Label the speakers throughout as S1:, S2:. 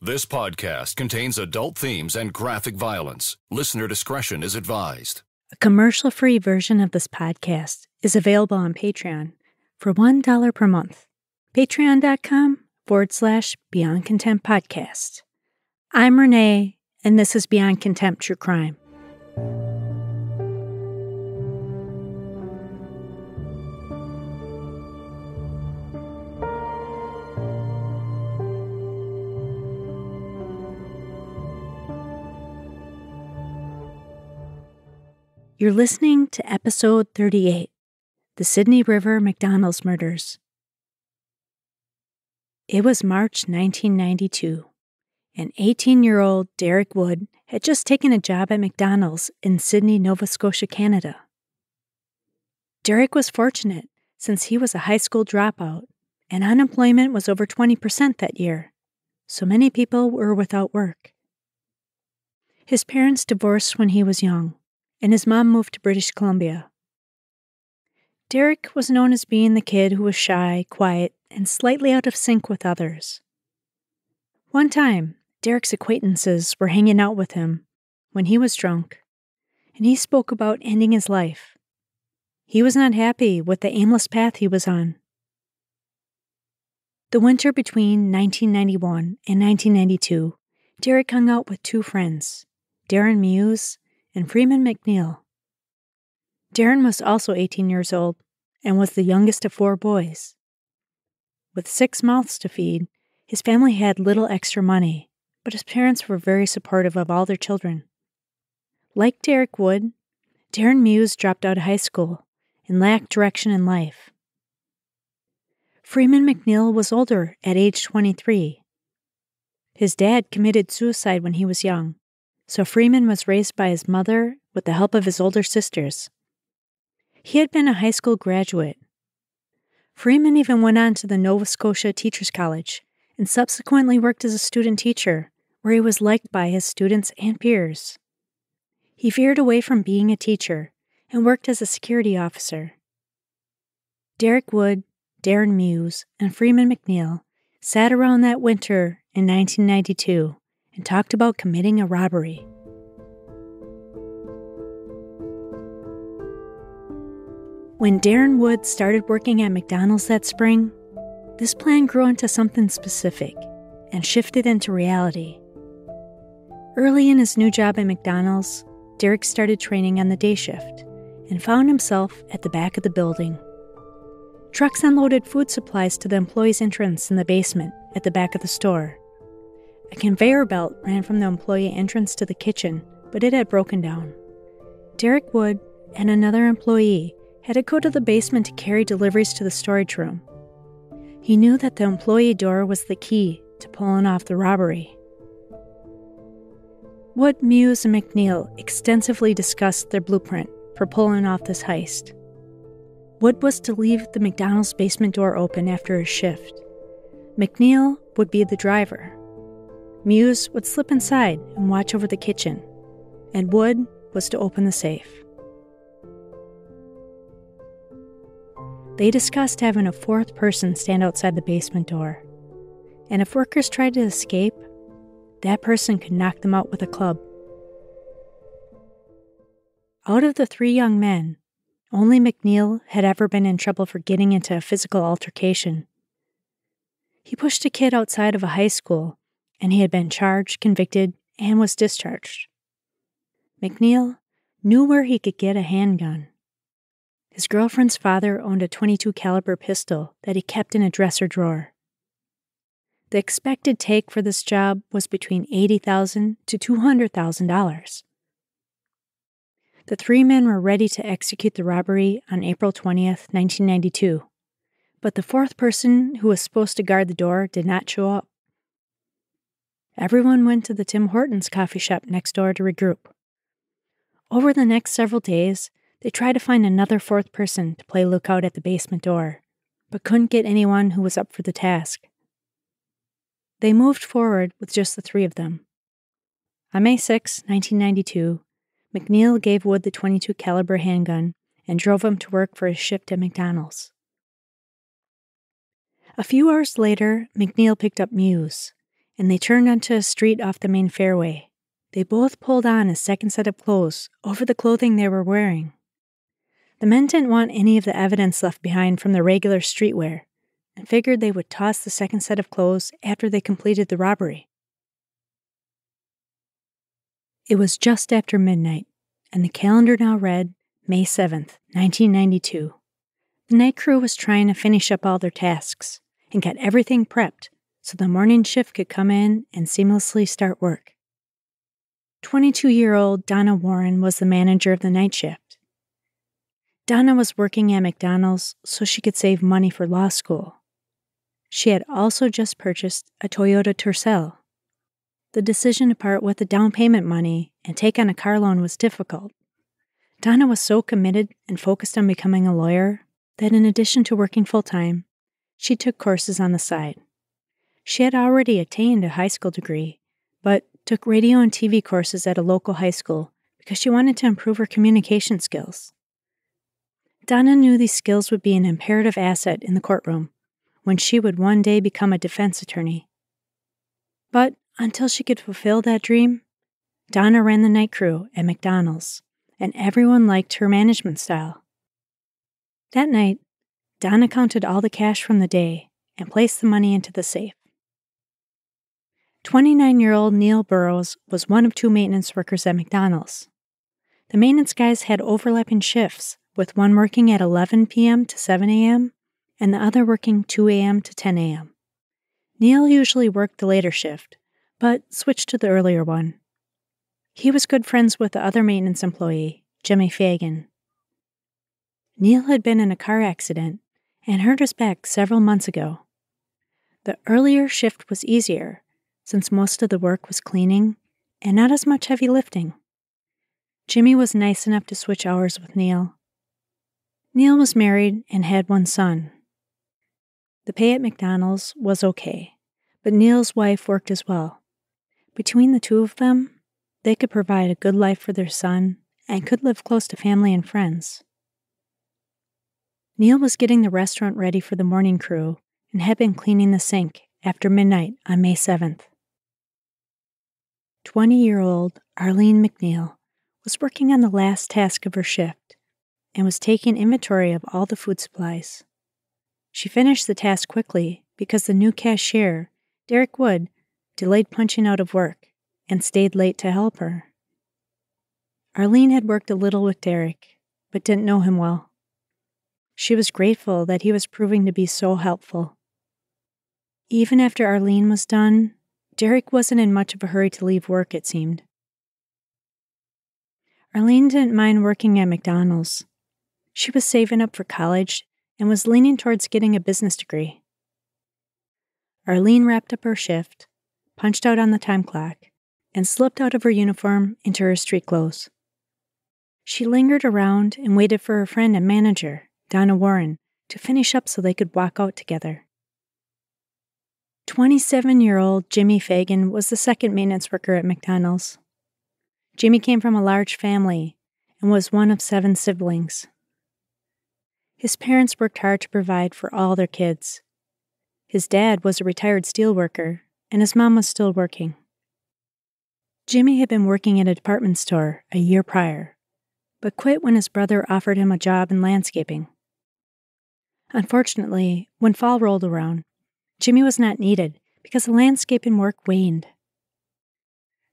S1: This podcast contains adult themes and graphic violence. Listener discretion is advised.
S2: A commercial free version of this podcast is available on Patreon for $1 per month. Patreon.com forward slash Beyond Contempt Podcast. I'm Renee, and this is Beyond Contempt True Crime. You're listening to episode 38 The Sydney River McDonald's Murders. It was March 1992, and 18 year old Derek Wood had just taken a job at McDonald's in Sydney, Nova Scotia, Canada. Derek was fortunate since he was a high school dropout and unemployment was over 20% that year, so many people were without work. His parents divorced when he was young and his mom moved to British Columbia. Derek was known as being the kid who was shy, quiet, and slightly out of sync with others. One time, Derek's acquaintances were hanging out with him when he was drunk, and he spoke about ending his life. He was not happy with the aimless path he was on. The winter between 1991 and 1992, Derek hung out with two friends, Darren Muse and Freeman McNeil. Darren was also 18 years old and was the youngest of four boys. With six mouths to feed, his family had little extra money, but his parents were very supportive of all their children. Like Derek Wood, Darren Muse dropped out of high school and lacked direction in life. Freeman McNeil was older at age 23. His dad committed suicide when he was young, so Freeman was raised by his mother with the help of his older sisters. He had been a high school graduate. Freeman even went on to the Nova Scotia Teachers College and subsequently worked as a student teacher, where he was liked by his students and peers. He veered away from being a teacher and worked as a security officer. Derek Wood, Darren Muse, and Freeman McNeil sat around that winter in 1992 and talked about committing a robbery. When Darren Wood started working at McDonald's that spring, this plan grew into something specific and shifted into reality. Early in his new job at McDonald's, Derek started training on the day shift and found himself at the back of the building. Trucks unloaded food supplies to the employees' entrance in the basement at the back of the store. A conveyor belt ran from the employee entrance to the kitchen, but it had broken down. Derek Wood and another employee had to go to the basement to carry deliveries to the storage room. He knew that the employee door was the key to pulling off the robbery. Wood, Muse, and McNeil extensively discussed their blueprint for pulling off this heist. Wood was to leave the McDonald's basement door open after his shift. McNeil would be the driver. Muse would slip inside and watch over the kitchen, and Wood was to open the safe. They discussed having a fourth person stand outside the basement door, and if workers tried to escape, that person could knock them out with a club. Out of the three young men, only McNeil had ever been in trouble for getting into a physical altercation. He pushed a kid outside of a high school and he had been charged, convicted, and was discharged. McNeil knew where he could get a handgun. His girlfriend's father owned a 22 caliber pistol that he kept in a dresser drawer. The expected take for this job was between $80,000 to $200,000. The three men were ready to execute the robbery on April 20th, 1992, but the fourth person who was supposed to guard the door did not show up. Everyone went to the Tim Hortons coffee shop next door to regroup. Over the next several days, they tried to find another fourth person to play lookout at the basement door, but couldn't get anyone who was up for the task. They moved forward with just the three of them. On May 6, 1992, McNeil gave Wood the 22 caliber handgun and drove him to work for his shift at McDonald's. A few hours later, McNeil picked up Muse, and they turned onto a street off the main fairway. They both pulled on a second set of clothes over the clothing they were wearing. The men didn't want any of the evidence left behind from their regular streetwear and figured they would toss the second set of clothes after they completed the robbery. It was just after midnight, and the calendar now read May 7th, 1992. The night crew was trying to finish up all their tasks and get everything prepped so the morning shift could come in and seamlessly start work. 22 year old Donna Warren was the manager of the night shift. Donna was working at McDonald's so she could save money for law school. She had also just purchased a Toyota Tercel. The decision to part with the down payment money and take on a car loan was difficult. Donna was so committed and focused on becoming a lawyer that in addition to working full time, she took courses on the side. She had already attained a high school degree, but took radio and TV courses at a local high school because she wanted to improve her communication skills. Donna knew these skills would be an imperative asset in the courtroom when she would one day become a defense attorney. But until she could fulfill that dream, Donna ran the night crew at McDonald's, and everyone liked her management style. That night, Donna counted all the cash from the day and placed the money into the safe. 29 year old Neil Burrows was one of two maintenance workers at McDonald's. The maintenance guys had overlapping shifts, with one working at 11 p.m. to 7 a.m. and the other working 2 a.m. to 10 a.m. Neil usually worked the later shift, but switched to the earlier one. He was good friends with the other maintenance employee, Jimmy Fagan. Neil had been in a car accident and hurt his back several months ago. The earlier shift was easier since most of the work was cleaning and not as much heavy lifting. Jimmy was nice enough to switch hours with Neil. Neil was married and had one son. The pay at McDonald's was okay, but Neil's wife worked as well. Between the two of them, they could provide a good life for their son and could live close to family and friends. Neil was getting the restaurant ready for the morning crew and had been cleaning the sink after midnight on May 7th. 20 year old Arlene McNeil was working on the last task of her shift and was taking inventory of all the food supplies. She finished the task quickly because the new cashier, Derek Wood, delayed punching out of work and stayed late to help her. Arlene had worked a little with Derek, but didn't know him well. She was grateful that he was proving to be so helpful. Even after Arlene was done, Derek wasn't in much of a hurry to leave work, it seemed. Arlene didn't mind working at McDonald's. She was saving up for college and was leaning towards getting a business degree. Arlene wrapped up her shift, punched out on the time clock, and slipped out of her uniform into her street clothes. She lingered around and waited for her friend and manager, Donna Warren, to finish up so they could walk out together. 27 year old Jimmy Fagan was the second maintenance worker at McDonald's. Jimmy came from a large family and was one of seven siblings. His parents worked hard to provide for all their kids. His dad was a retired steelworker, and his mom was still working. Jimmy had been working at a department store a year prior, but quit when his brother offered him a job in landscaping. Unfortunately, when fall rolled around, Jimmy was not needed because the landscaping work waned.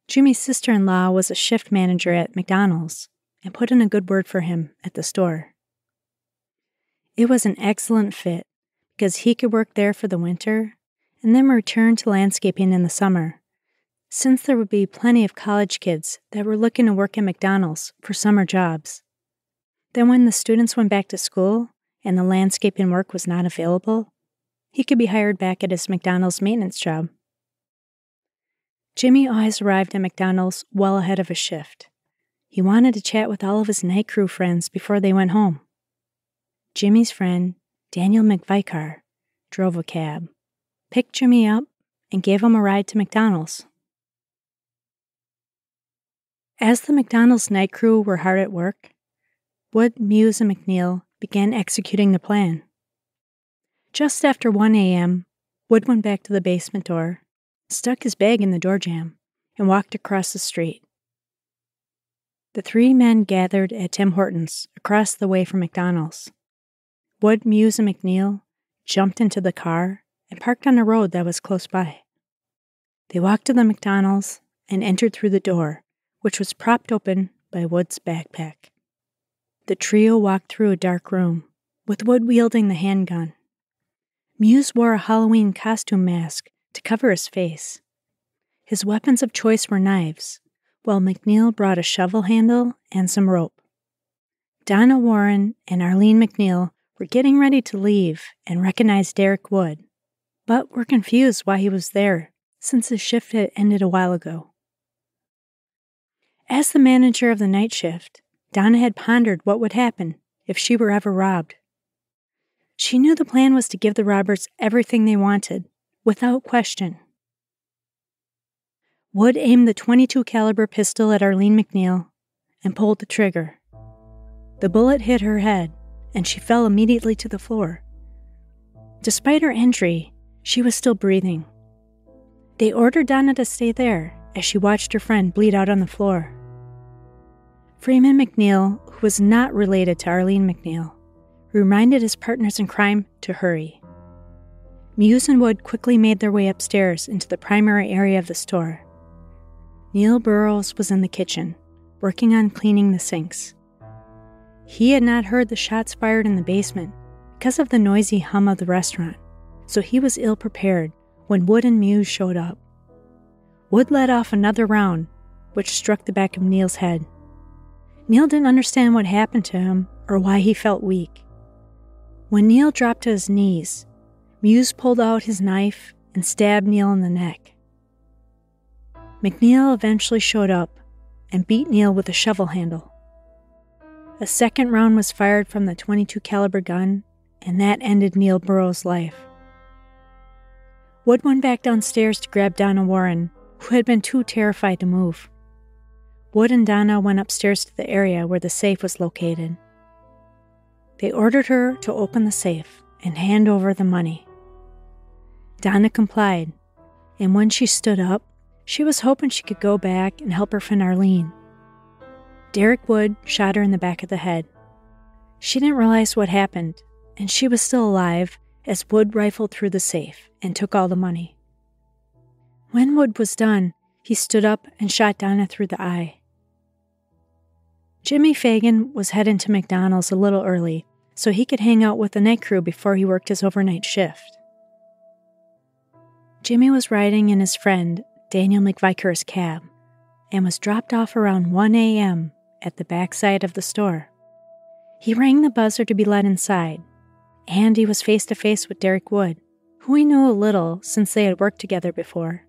S2: Jimmy's sister in law was a shift manager at McDonald's and put in a good word for him at the store. It was an excellent fit because he could work there for the winter and then return to landscaping in the summer, since there would be plenty of college kids that were looking to work at McDonald's for summer jobs. Then, when the students went back to school and the landscaping work was not available, he could be hired back at his McDonald's maintenance job. Jimmy always arrived at McDonald's well ahead of his shift. He wanted to chat with all of his night crew friends before they went home. Jimmy's friend, Daniel McVicar, drove a cab, picked Jimmy up, and gave him a ride to McDonald's. As the McDonald's night crew were hard at work, Wood, Muse, and McNeil began executing the plan. Just after 1 a.m., Wood went back to the basement door, stuck his bag in the door jamb, and walked across the street. The three men gathered at Tim Hortons across the way from McDonald's. Wood, Muse, and McNeil jumped into the car and parked on a road that was close by. They walked to the McDonald's and entered through the door, which was propped open by Wood's backpack. The trio walked through a dark room, with Wood wielding the handgun. Muse wore a Halloween costume mask to cover his face. His weapons of choice were knives, while McNeil brought a shovel handle and some rope. Donna Warren and Arlene McNeil were getting ready to leave and recognized Derek Wood, but were confused why he was there since his shift had ended a while ago. As the manager of the night shift, Donna had pondered what would happen if she were ever robbed. She knew the plan was to give the Roberts everything they wanted, without question. Wood aimed the 22 caliber pistol at Arlene McNeil and pulled the trigger. The bullet hit her head, and she fell immediately to the floor. Despite her injury, she was still breathing. They ordered Donna to stay there as she watched her friend bleed out on the floor. Freeman McNeil, who was not related to Arlene McNeil, reminded his partners in crime to hurry. Muse and Wood quickly made their way upstairs into the primary area of the store. Neil Burrows was in the kitchen, working on cleaning the sinks. He had not heard the shots fired in the basement because of the noisy hum of the restaurant, so he was ill prepared when Wood and Muse showed up. Wood let off another round, which struck the back of Neil's head. Neil didn't understand what happened to him or why he felt weak. When Neil dropped to his knees, Muse pulled out his knife and stabbed Neil in the neck. McNeil eventually showed up and beat Neil with a shovel handle. A second round was fired from the 22 caliber gun, and that ended Neil Burrows' life. Wood went back downstairs to grab Donna Warren, who had been too terrified to move. Wood and Donna went upstairs to the area where the safe was located. They ordered her to open the safe and hand over the money. Donna complied, and when she stood up, she was hoping she could go back and help her friend Arlene. Derek Wood shot her in the back of the head. She didn't realize what happened, and she was still alive as Wood rifled through the safe and took all the money. When Wood was done, he stood up and shot Donna through the eye. Jimmy Fagan was heading to McDonald's a little early so he could hang out with the night crew before he worked his overnight shift. Jimmy was riding in his friend Daniel McVicar's cab and was dropped off around 1 a.m. at the backside of the store. He rang the buzzer to be let inside, and he was face to face with Derek Wood, who he knew a little since they had worked together before.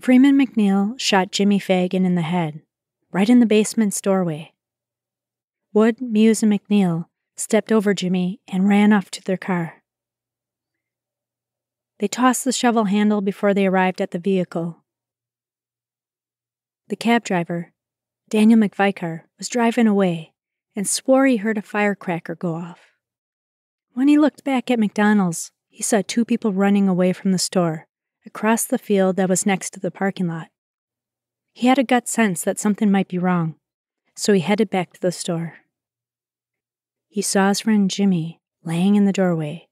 S2: Freeman McNeil shot Jimmy Fagan in the head right in the basement's doorway. Wood, Muse, and McNeil stepped over Jimmy and ran off to their car. They tossed the shovel handle before they arrived at the vehicle. The cab driver, Daniel McVicar, was driving away and swore he heard a firecracker go off. When he looked back at McDonald's, he saw two people running away from the store across the field that was next to the parking lot. He had a gut sense that something might be wrong, so he headed back to the store. He saw his friend Jimmy laying in the doorway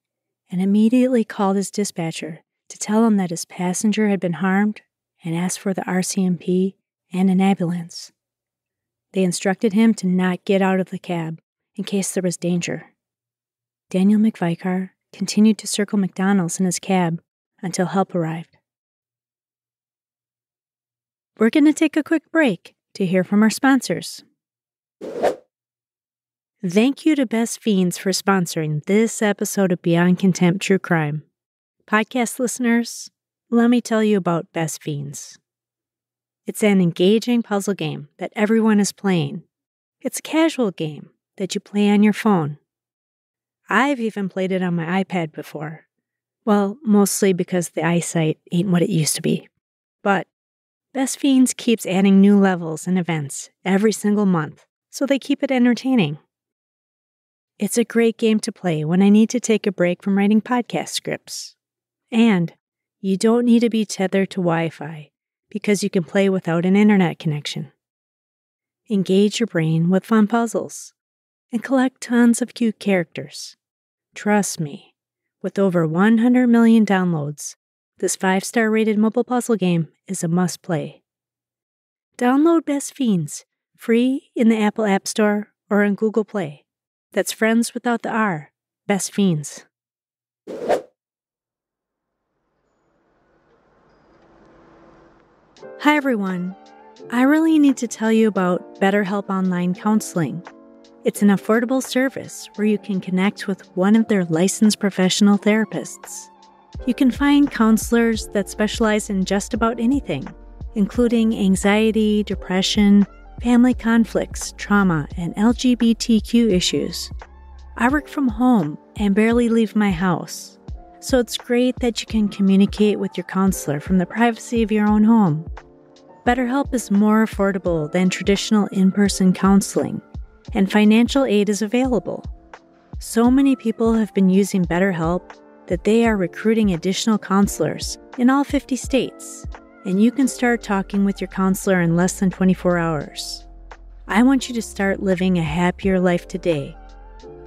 S2: and immediately called his dispatcher to tell him that his passenger had been harmed and asked for the RCMP and an ambulance. They instructed him to not get out of the cab in case there was danger. Daniel McVicar continued to circle McDonald's in his cab until help arrived. We're going to take a quick break to hear from our sponsors. Thank you to Best Fiends for sponsoring this episode of Beyond Contempt True Crime. Podcast listeners, let me tell you about Best Fiends. It's an engaging puzzle game that everyone is playing. It's a casual game that you play on your phone. I've even played it on my iPad before. Well, mostly because the eyesight ain't what it used to be. But Best Fiends keeps adding new levels and events every single month, so they keep it entertaining. It's a great game to play when I need to take a break from writing podcast scripts. And you don't need to be tethered to Wi Fi because you can play without an internet connection. Engage your brain with fun puzzles and collect tons of cute characters. Trust me, with over 100 million downloads, this 5 star rated mobile puzzle game is a must play. Download Best Fiends free in the Apple App Store or on Google Play. That's friends without the R, Best Fiends. Hi, everyone. I really need to tell you about BetterHelp Online Counseling. It's an affordable service where you can connect with one of their licensed professional therapists. You can find counselors that specialize in just about anything, including anxiety, depression, family conflicts, trauma, and LGBTQ issues. I work from home and barely leave my house, so it's great that you can communicate with your counselor from the privacy of your own home. BetterHelp is more affordable than traditional in person counseling, and financial aid is available. So many people have been using BetterHelp that they are recruiting additional counselors in all 50 states, and you can start talking with your counselor in less than 24 hours. I want you to start living a happier life today.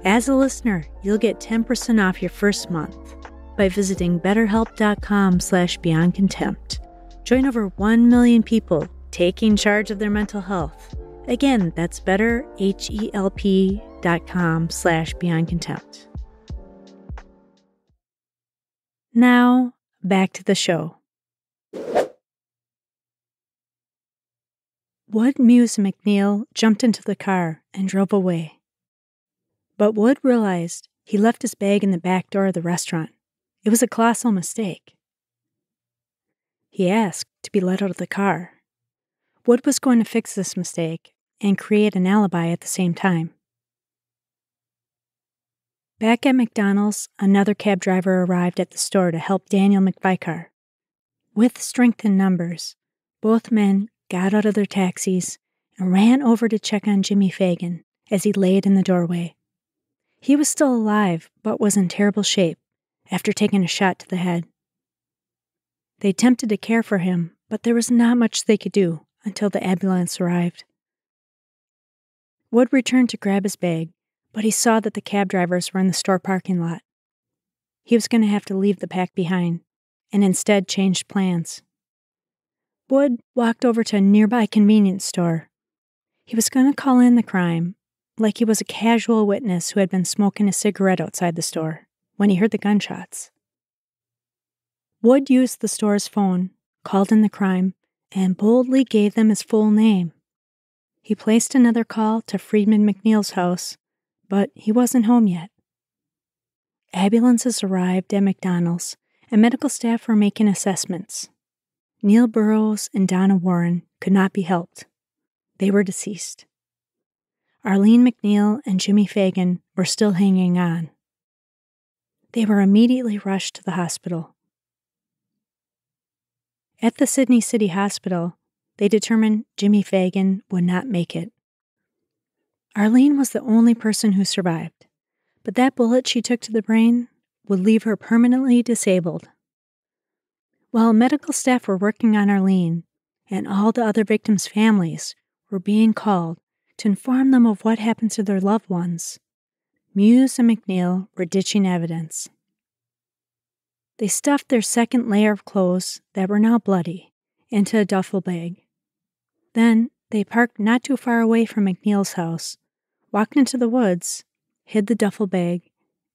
S2: As a listener, you'll get 10% off your first month by visiting betterhelp.com slash beyond contempt. Join over 1 million people taking charge of their mental health. Again, that's betterhelp.com slash Now, back to the show. Wood, Muse, and McNeil jumped into the car and drove away. But Wood realized he left his bag in the back door of the restaurant. It was a colossal mistake. He asked to be let out of the car. Wood was going to fix this mistake and create an alibi at the same time. Back at McDonald's, another cab driver arrived at the store to help Daniel McVicar. With strength in numbers, both men got out of their taxis and ran over to check on Jimmy Fagan as he laid in the doorway. He was still alive, but was in terrible shape after taking a shot to the head. They attempted to care for him, but there was not much they could do until the ambulance arrived. Wood returned to grab his bag, but he saw that the cab drivers were in the store parking lot. He was going to have to leave the pack behind, and instead changed plans. Wood walked over to a nearby convenience store. He was going to call in the crime, like he was a casual witness who had been smoking a cigarette outside the store, when he heard the gunshots. Wood used the store's phone, called in the crime, and boldly gave them his full name. He placed another call to Freeman McNeil's house, but he wasn't home yet. Ambulances arrived at McDonald's, and medical staff were making assessments. Neil Burrows and Donna Warren could not be helped. They were deceased. Arlene McNeil and Jimmy Fagan were still hanging on. They were immediately rushed to the hospital. At the Sydney City Hospital, they determined Jimmy Fagan would not make it. Arlene was the only person who survived, but that bullet she took to the brain would leave her permanently disabled. While medical staff were working on Arlene and all the other victims' families were being called to inform them of what happened to their loved ones, Muse and McNeil were ditching evidence. They stuffed their second layer of clothes that were now bloody into a duffel bag. Then they parked not too far away from McNeil's house, walked into the woods, hid the duffel bag,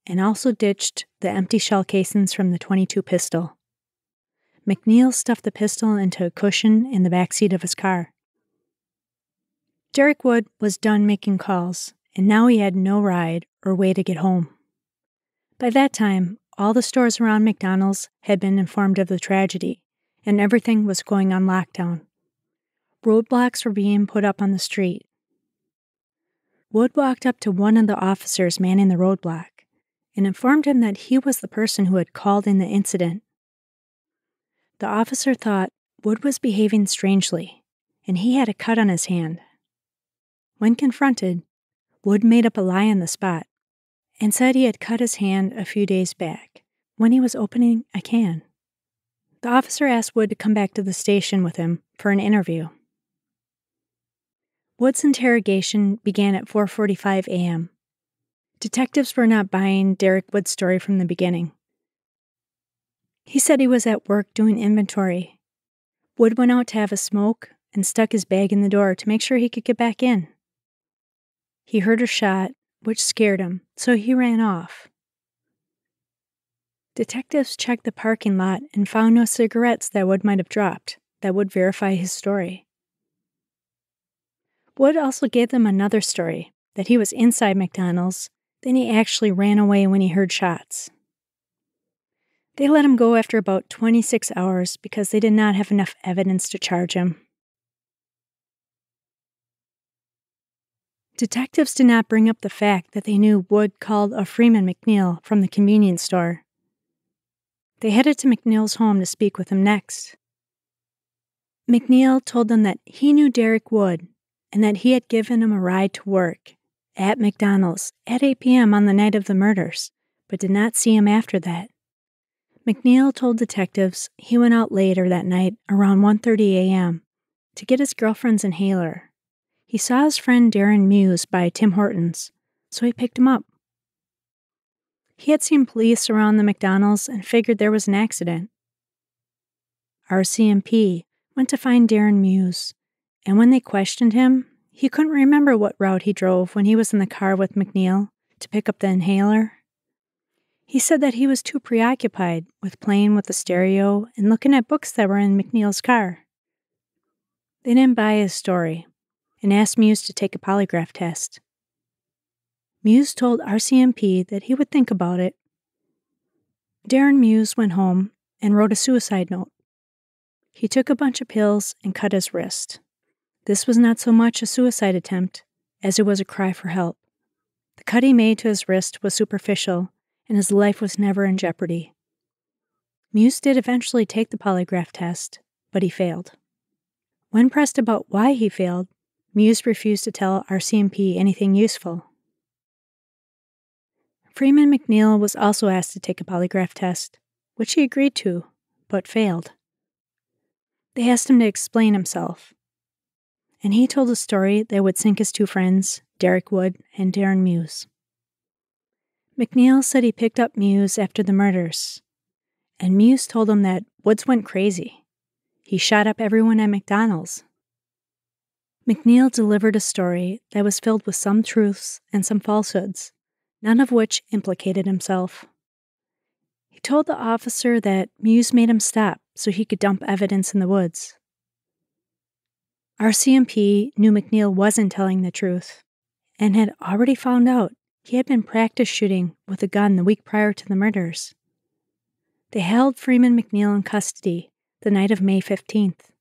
S2: and also ditched the empty shell casings from the 22 pistol. McNeil stuffed the pistol into a cushion in the back seat of his car. Derek Wood was done making calls, and now he had no ride or way to get home. By that time, all the stores around McDonald's had been informed of the tragedy, and everything was going on lockdown. Roadblocks were being put up on the street. Wood walked up to one of the officers manning the roadblock and informed him that he was the person who had called in the incident. The officer thought Wood was behaving strangely, and he had a cut on his hand. When confronted, Wood made up a lie on the spot and said he had cut his hand a few days back when he was opening a can. The officer asked Wood to come back to the station with him for an interview. Wood's interrogation began at 4:45 a.m. Detectives were not buying Derek Wood's story from the beginning. He said he was at work doing inventory. Wood went out to have a smoke and stuck his bag in the door to make sure he could get back in. He heard a shot, which scared him, so he ran off. Detectives checked the parking lot and found no cigarettes that Wood might have dropped that would verify his story. Wood also gave them another story that he was inside McDonald's, then he actually ran away when he heard shots. They let him go after about 26 hours because they did not have enough evidence to charge him. Detectives did not bring up the fact that they knew Wood called a Freeman McNeil from the convenience store. They headed to McNeil's home to speak with him next. McNeil told them that he knew Derek Wood and that he had given him a ride to work at McDonald's at 8 p.m. on the night of the murders, but did not see him after that. McNeil told detectives he went out later that night around 1:30 a.m. to get his girlfriend's inhaler. He saw his friend Darren Muse by Tim Hortons, so he picked him up. He had seen police around the McDonald's and figured there was an accident. RCMP went to find Darren Muse, and when they questioned him, he couldn't remember what route he drove when he was in the car with McNeil to pick up the inhaler. He said that he was too preoccupied with playing with the stereo and looking at books that were in McNeil's car. They didn't buy his story and asked Muse to take a polygraph test. Muse told RCMP that he would think about it. Darren Muse went home and wrote a suicide note. He took a bunch of pills and cut his wrist. This was not so much a suicide attempt as it was a cry for help. The cut he made to his wrist was superficial and his life was never in jeopardy. Muse did eventually take the polygraph test, but he failed. When pressed about why he failed, Muse refused to tell RCMP anything useful. Freeman McNeil was also asked to take a polygraph test, which he agreed to, but failed. They asked him to explain himself, and he told a story that would sink his two friends, Derek Wood and Darren Muse. McNeil said he picked up Muse after the murders, and Muse told him that Woods went crazy. He shot up everyone at McDonald's. McNeil delivered a story that was filled with some truths and some falsehoods, none of which implicated himself. He told the officer that Muse made him stop so he could dump evidence in the woods. RCMP knew McNeil wasn't telling the truth and had already found out he had been practice shooting with a gun the week prior to the murders. They held Freeman McNeil in custody the night of May 15th.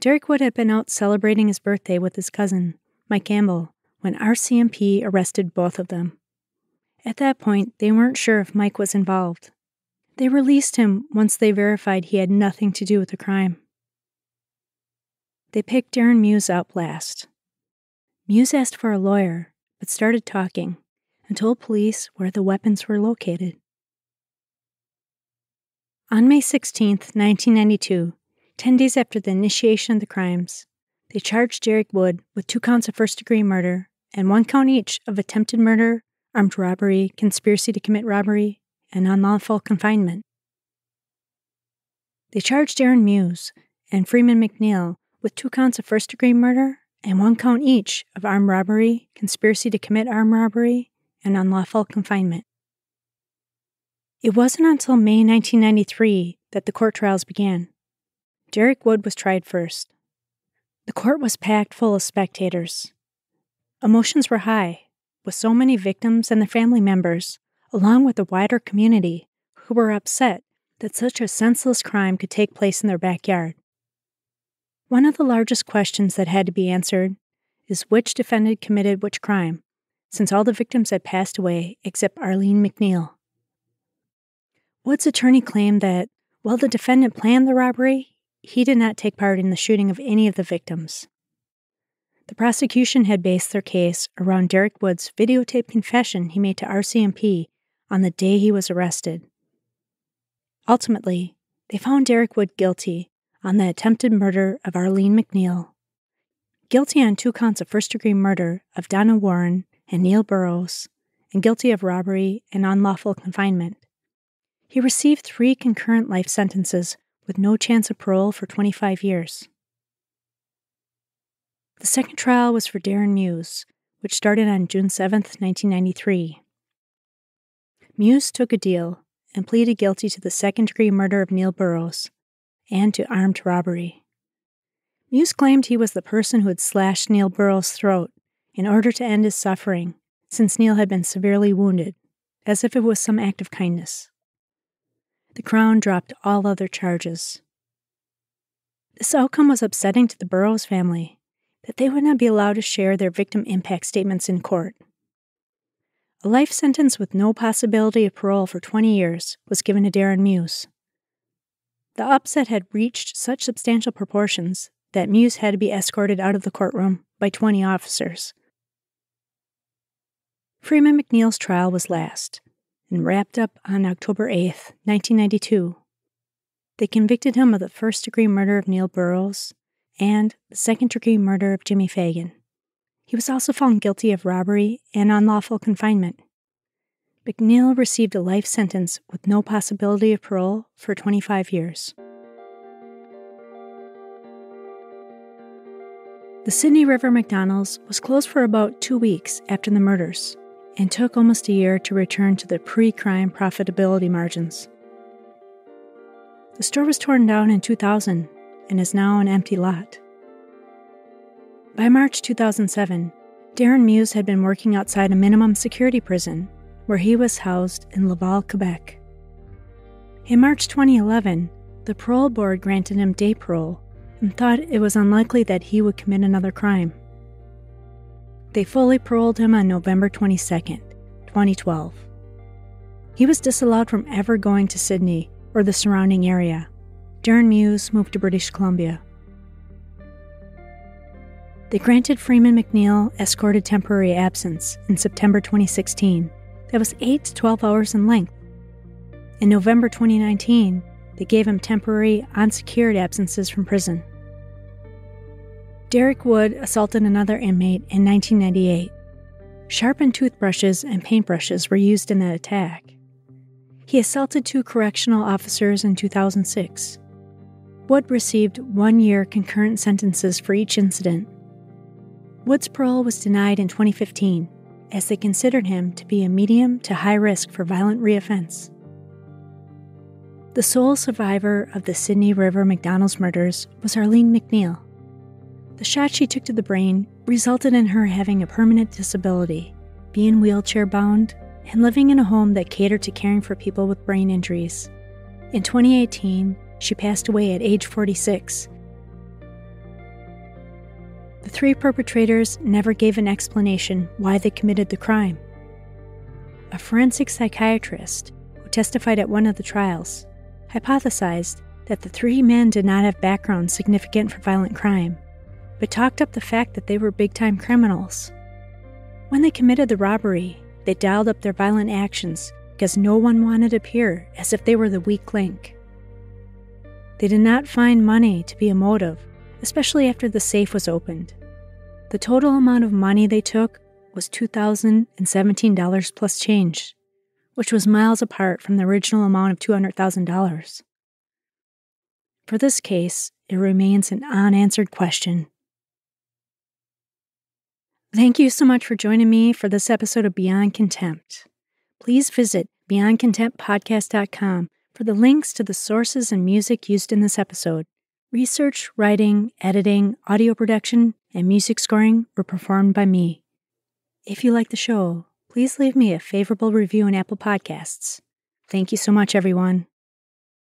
S2: Derek Wood had been out celebrating his birthday with his cousin, Mike Campbell, when RCMP arrested both of them. At that point, they weren't sure if Mike was involved. They released him once they verified he had nothing to do with the crime. They picked Darren Muse up last. Muse asked for a lawyer, but started talking and told police where the weapons were located. On May 16, 1992, 10 days after the initiation of the crimes, they charged Derek Wood with two counts of first degree murder and one count each of attempted murder, armed robbery, conspiracy to commit robbery, and unlawful confinement. They charged Darren Muse and Freeman McNeil with two counts of first degree murder and one count each of armed robbery, conspiracy to commit armed robbery, and unlawful confinement. It wasn't until May 1993 that the court trials began. Derek Wood was tried first. The court was packed full of spectators. Emotions were high, with so many victims and their family members, along with the wider community, who were upset that such a senseless crime could take place in their backyard. One of the largest questions that had to be answered is which defendant committed which crime, since all the victims had passed away except Arlene McNeil. Wood's attorney claimed that while the defendant planned the robbery, he did not take part in the shooting of any of the victims. The prosecution had based their case around Derek Wood's videotaped confession he made to RCMP on the day he was arrested. Ultimately, they found Derek Wood guilty on the attempted murder of Arlene McNeil, guilty on two counts of first degree murder of Donna Warren and Neil Burrows, and guilty of robbery and unlawful confinement. He received three concurrent life sentences with no chance of parole for 25 years. The second trial was for Darren Muse, which started on June 7, 1993. Muse took a deal and pleaded guilty to the second degree murder of Neil Burrows and to armed robbery. Muse claimed he was the person who had slashed Neil Burrows' throat in order to end his suffering, since Neil had been severely wounded, as if it was some act of kindness. The Crown dropped all other charges. This outcome was upsetting to the Burrows family, that they would not be allowed to share their victim impact statements in court. A life sentence with no possibility of parole for 20 years was given to Darren Muse. The upset had reached such substantial proportions that Muse had to be escorted out of the courtroom by 20 officers. Freeman McNeil's trial was last and wrapped up on October 8, 1992. They convicted him of the first degree murder of Neil Burrows and the second degree murder of Jimmy Fagan. He was also found guilty of robbery and unlawful confinement. McNeil received a life sentence with no possibility of parole for 25 years. The Sydney River McDonald's was closed for about two weeks after the murders and took almost a year to return to the pre crime profitability margins. The store was torn down in 2000 and is now an empty lot. By March 2007, Darren Muse had been working outside a minimum security prison where he was housed in Laval, Quebec. In March 2011, the parole board granted him day parole and thought it was unlikely that he would commit another crime. They fully paroled him on November 22, 2012. He was disallowed from ever going to Sydney or the surrounding area. Darren Muse moved to British Columbia. They granted Freeman McNeil escorted temporary absence in September 2016 that was 8 to 12 hours in length. In November 2019, they gave him temporary unsecured absences from prison. Derek Wood assaulted another inmate in 1998. Sharpened toothbrushes and paintbrushes were used in that attack. He assaulted two correctional officers in 2006. Wood received one year concurrent sentences for each incident. Wood's parole was denied in 2015 as they considered him to be a medium to high risk for violent reoffense. The sole survivor of the Sydney River McDonald's murders was Arlene McNeil. The shot she took to the brain resulted in her having a permanent disability, being wheelchair bound, and living in a home that catered to caring for people with brain injuries. In 2018, she passed away at age 46 the three perpetrators never gave an explanation why they committed the crime. A forensic psychiatrist who testified at one of the trials hypothesized that the three men did not have backgrounds significant for violent crime, but talked up the fact that they were big time criminals. When they committed the robbery, they dialed up their violent actions because no one wanted to appear as if they were the weak link. They did not find money to be a motive especially after the safe was opened. The total amount of money they took was $2,017 plus change, which was miles apart from the original amount of $200,000. For this case, it remains an unanswered question. Thank you so much for joining me for this episode of Beyond Contempt. Please visit beyondcontemptpodcast.com for the links to the sources and music used in this episode. Research, writing, editing, audio production, and music scoring were performed by me. If you like the show, please leave me a favorable review on Apple Podcasts. Thank you so much, everyone.